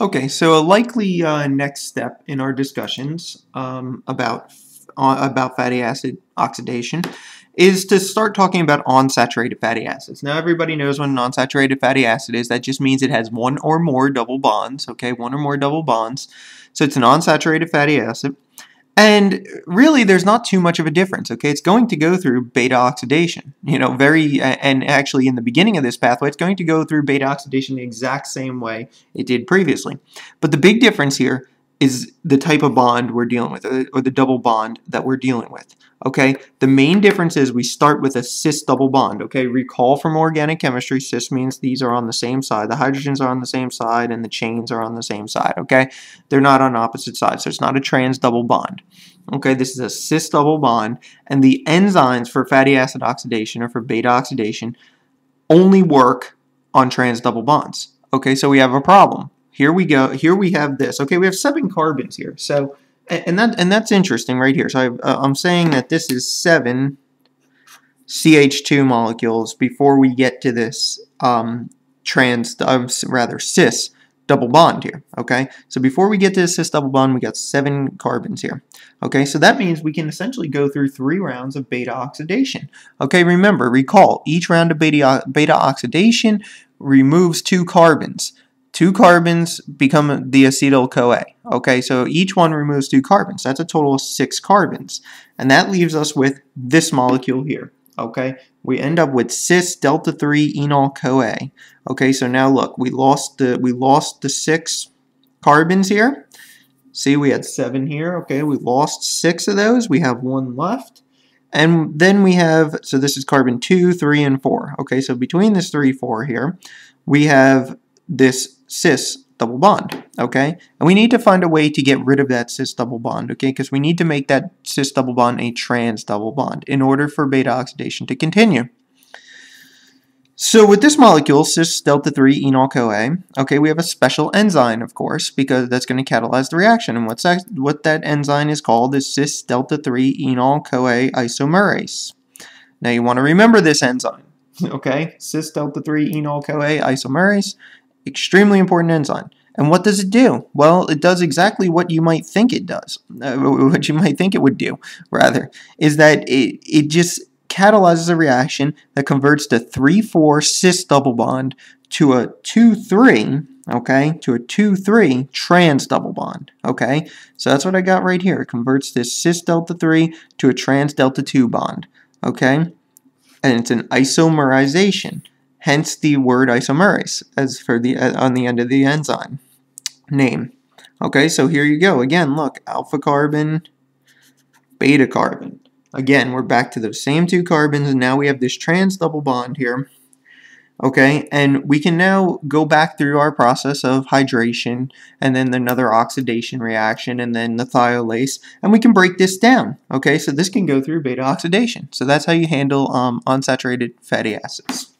Okay, so a likely uh, next step in our discussions um, about uh, about fatty acid oxidation is to start talking about unsaturated fatty acids. Now everybody knows what an unsaturated fatty acid is. That just means it has one or more double bonds, okay, one or more double bonds. So it's an unsaturated fatty acid. And really, there's not too much of a difference, okay? It's going to go through beta oxidation, you know, very, and actually in the beginning of this pathway, it's going to go through beta oxidation the exact same way it did previously. But the big difference here is the type of bond we're dealing with, or the double bond that we're dealing with. Okay, the main difference is we start with a cis double bond. Okay, recall from organic chemistry, cis means these are on the same side. The hydrogens are on the same side and the chains are on the same side. Okay, they're not on opposite sides, so it's not a trans double bond. Okay, this is a cis double bond, and the enzymes for fatty acid oxidation or for beta oxidation only work on trans double bonds. Okay, so we have a problem. Here we go. Here we have this. Okay, we have seven carbons here. So and that and that's interesting right here. So I, uh, I'm saying that this is seven CH2 molecules before we get to this um, trans, uh, rather cis double bond here. Okay, so before we get to this cis double bond, we got seven carbons here. Okay, so that means we can essentially go through three rounds of beta oxidation. Okay, remember, recall, each round of beta, beta oxidation removes two carbons two carbons become the acetyl-CoA. Okay, so each one removes two carbons. That's a total of six carbons. And that leaves us with this molecule here. Okay, we end up with cis delta 3 enoyl CoA. Okay, so now look, we lost the we lost the six carbons here. See, we had seven here. Okay, we lost six of those. We have one left. And then we have, so this is carbon 2, 3, and 4. Okay, so between this 3, 4 here, we have this cis double bond, okay? And we need to find a way to get rid of that cis double bond, okay? Because we need to make that cis double bond a trans double bond in order for beta oxidation to continue. So with this molecule, cis delta 3 enoyl CoA, okay, we have a special enzyme, of course, because that's going to catalyze the reaction. And what's that, what that enzyme is called is cis delta 3 enoyl CoA isomerase. Now you want to remember this enzyme, okay? Cis delta 3 enoyl CoA isomerase extremely important enzyme. And what does it do? Well, it does exactly what you might think it does, uh, what you might think it would do, rather, is that it, it just catalyzes a reaction that converts the 3-4 cis double bond to a 2-3, okay, to a 2-3 trans double bond, okay? So that's what I got right here. It converts this cis delta 3 to a trans delta 2 bond, okay? And it's an isomerization hence the word isomerase as for the uh, on the end of the enzyme name. Okay, so here you go. Again, look, alpha carbon, beta carbon. Again, we're back to those same two carbons, and now we have this trans double bond here. Okay, and we can now go back through our process of hydration, and then another oxidation reaction, and then the thiolase, and we can break this down. Okay, so this can go through beta oxidation. So that's how you handle um, unsaturated fatty acids.